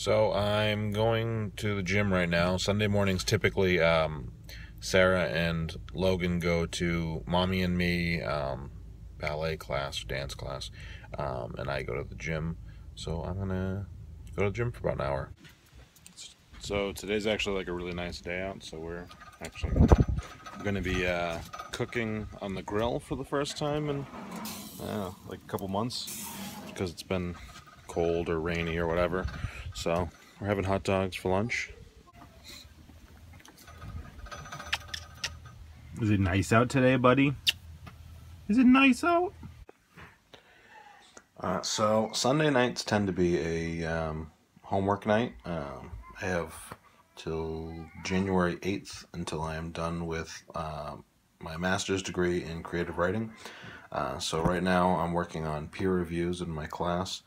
So I'm going to the gym right now. Sunday mornings typically um, Sarah and Logan go to mommy and me um, ballet class, dance class, um, and I go to the gym. So I'm gonna go to the gym for about an hour. So today's actually like a really nice day out. So we're actually gonna be uh, cooking on the grill for the first time in uh, like a couple months because it's been cold or rainy or whatever. So we're having hot dogs for lunch. Is it nice out today, buddy? Is it nice out? Uh, so Sunday nights tend to be a um, homework night. Um, I have till January 8th until I am done with uh, my master's degree in creative writing. Uh, so right now I'm working on peer reviews in my class.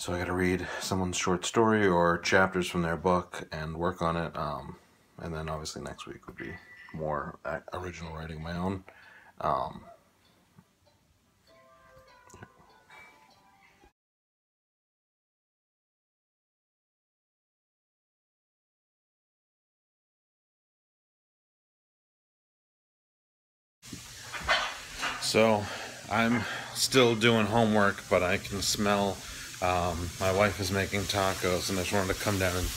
So I got to read someone's short story or chapters from their book and work on it. Um, and then obviously next week would be more original writing my own. Um, So I'm still doing homework, but I can smell um, my wife is making tacos, and I just wanted to come down and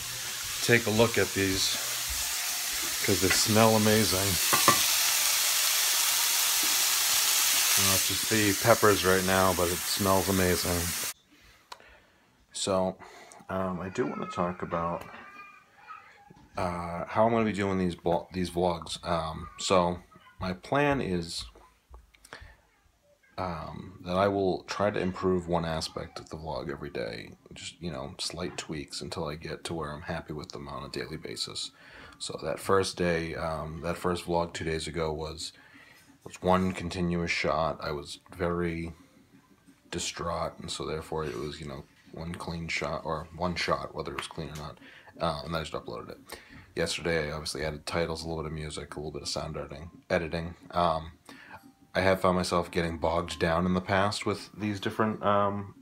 take a look at these because they smell amazing. Well, it's just the peppers right now, but it smells amazing. So, um, I do want to talk about uh, how I'm going to be doing these these vlogs. Um, so, my plan is um, that I will try to improve one aspect of the vlog every day. Just, you know, slight tweaks until I get to where I'm happy with them on a daily basis. So that first day, um, that first vlog two days ago was was one continuous shot. I was very distraught, and so therefore it was, you know, one clean shot, or one shot, whether it was clean or not, uh, and I just uploaded it. Yesterday, I obviously added titles, a little bit of music, a little bit of sound editing. editing. Um, I have found myself getting bogged down in the past with these different um,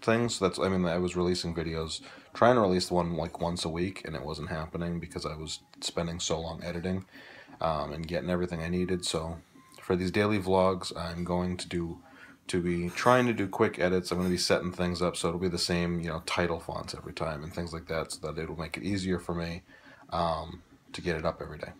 things. That's I mean I was releasing videos, trying to release one like once a week, and it wasn't happening because I was spending so long editing um, and getting everything I needed. So for these daily vlogs, I'm going to do to be trying to do quick edits. I'm going to be setting things up so it'll be the same you know title fonts every time and things like that, so that it'll make it easier for me um, to get it up every day.